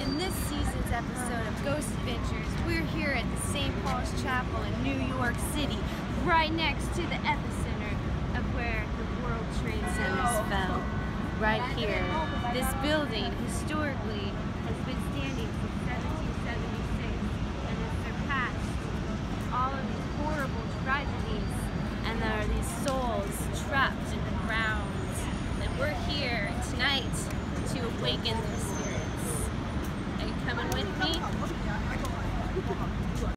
In this season's episode of Ghost Adventures, we're here at the St. Paul's Chapel in New York City, right next to the epicenter of where the World Trade Centers fell. Right here. This building, historically, has been standing since 1776 and has surpassed all of these horrible tragedies. And there are these souls trapped in the ground. And we're here tonight to awaken the spirits. Are you coming with me?